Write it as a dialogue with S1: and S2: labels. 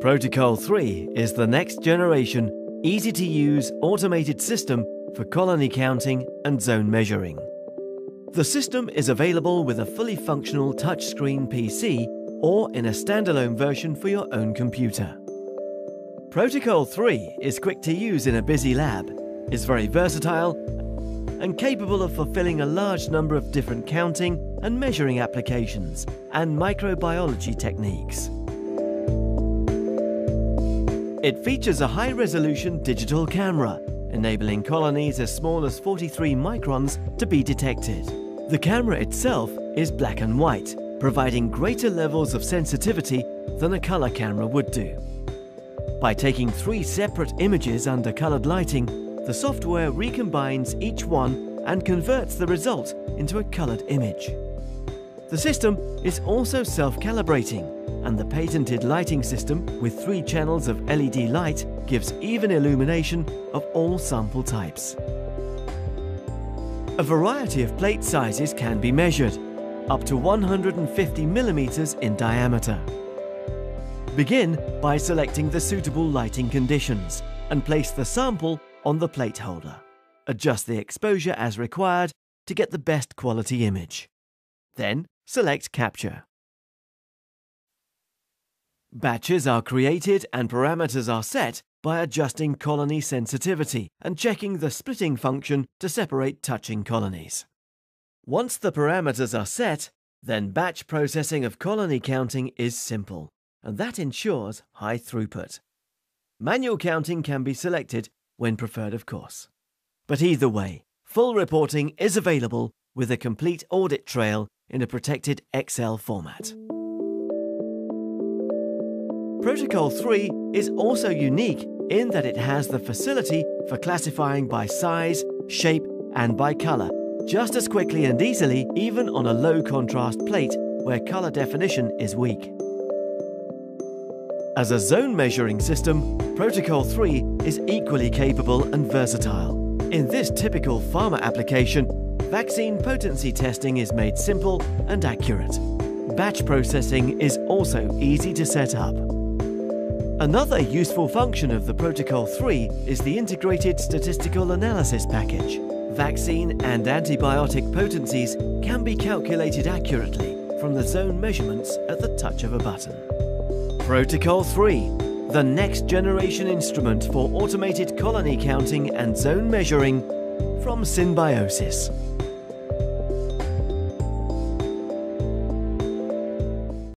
S1: Protocol 3 is the next generation, easy to use automated system for colony counting and zone measuring. The system is available with a fully functional touchscreen PC or in a standalone version for your own computer. Protocol 3 is quick to use in a busy lab, is very versatile, and capable of fulfilling a large number of different counting and measuring applications and microbiology techniques. It features a high-resolution digital camera, enabling colonies as small as 43 microns to be detected. The camera itself is black and white, providing greater levels of sensitivity than a color camera would do. By taking three separate images under colored lighting, the software recombines each one and converts the result into a colored image. The system is also self-calibrating, and the patented lighting system with three channels of LED light gives even illumination of all sample types. A variety of plate sizes can be measured, up to 150 millimeters in diameter. Begin by selecting the suitable lighting conditions and place the sample on the plate holder. Adjust the exposure as required to get the best quality image. Then select Capture. Batches are created and parameters are set by adjusting colony sensitivity and checking the splitting function to separate touching colonies. Once the parameters are set, then batch processing of colony counting is simple, and that ensures high throughput. Manual counting can be selected when preferred, of course. But either way, full reporting is available with a complete audit trail in a protected Excel format. Protocol 3 is also unique in that it has the facility for classifying by size, shape, and by color, just as quickly and easily even on a low contrast plate where color definition is weak. As a zone measuring system, Protocol 3 is equally capable and versatile. In this typical pharma application, vaccine potency testing is made simple and accurate. Batch processing is also easy to set up. Another useful function of the Protocol 3 is the Integrated Statistical Analysis Package. Vaccine and antibiotic potencies can be calculated accurately from the zone measurements at the touch of a button. Protocol 3, the next generation instrument for automated colony counting and zone measuring from Synbiosis.